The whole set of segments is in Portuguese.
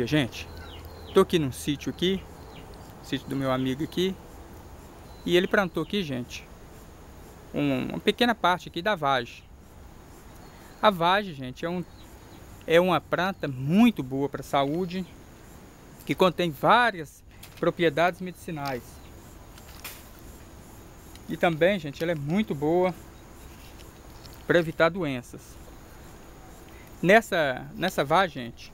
dia, gente. Tô aqui num sítio aqui, sítio do meu amigo aqui. E ele plantou aqui, gente, uma pequena parte aqui da vagem. A vagem, gente, é, um, é uma planta muito boa para a saúde, que contém várias propriedades medicinais. E também, gente, ela é muito boa para evitar doenças. Nessa, nessa vagem, gente,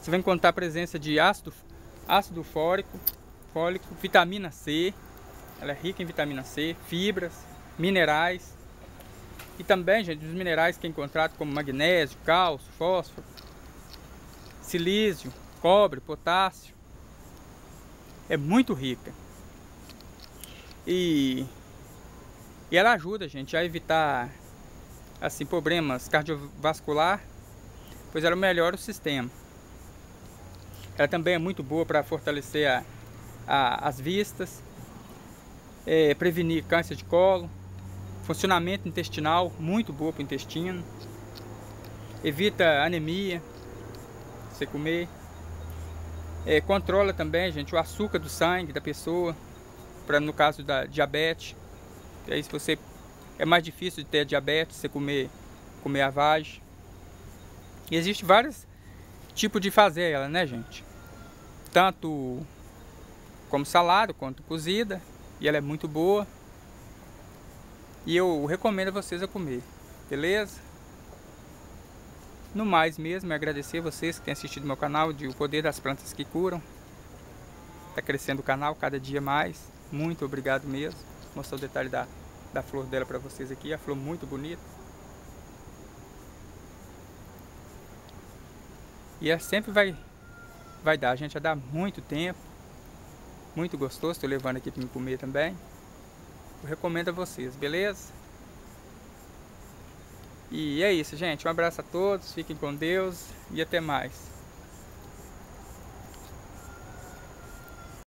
você vai encontrar a presença de ácido, ácido fólico, fólico, vitamina C, ela é rica em vitamina C, fibras, minerais. E também, gente, os minerais que é encontrado como magnésio, cálcio, fósforo, silício, cobre, potássio. É muito rica. E, e ela ajuda, gente, a evitar assim problemas cardiovascular, pois ela melhora o sistema. Ela também é muito boa para fortalecer a, a, as vistas, é, prevenir câncer de colo, funcionamento intestinal, muito boa para o intestino, evita anemia, você comer, é, controla também, gente, o açúcar do sangue da pessoa, para no caso da diabetes, aí se você é mais difícil de ter diabetes, você comer, comer a vagem. E existe vários tipos de fazer ela, né, gente? Tanto como salada quanto cozida e ela é muito boa e eu recomendo a vocês a comer, beleza? No mais mesmo, é agradecer vocês que têm assistido meu canal de O Poder das Plantas que Curam. Está crescendo o canal cada dia mais. Muito obrigado mesmo. Vou mostrar o detalhe da, da flor dela para vocês aqui. A flor muito bonita. E ela sempre vai vai dar. Gente vai dar muito tempo. Muito gostoso. Estou levando aqui para me comer também. Eu recomendo a vocês, beleza? E é isso, gente. Um abraço a todos. Fiquem com Deus e até mais.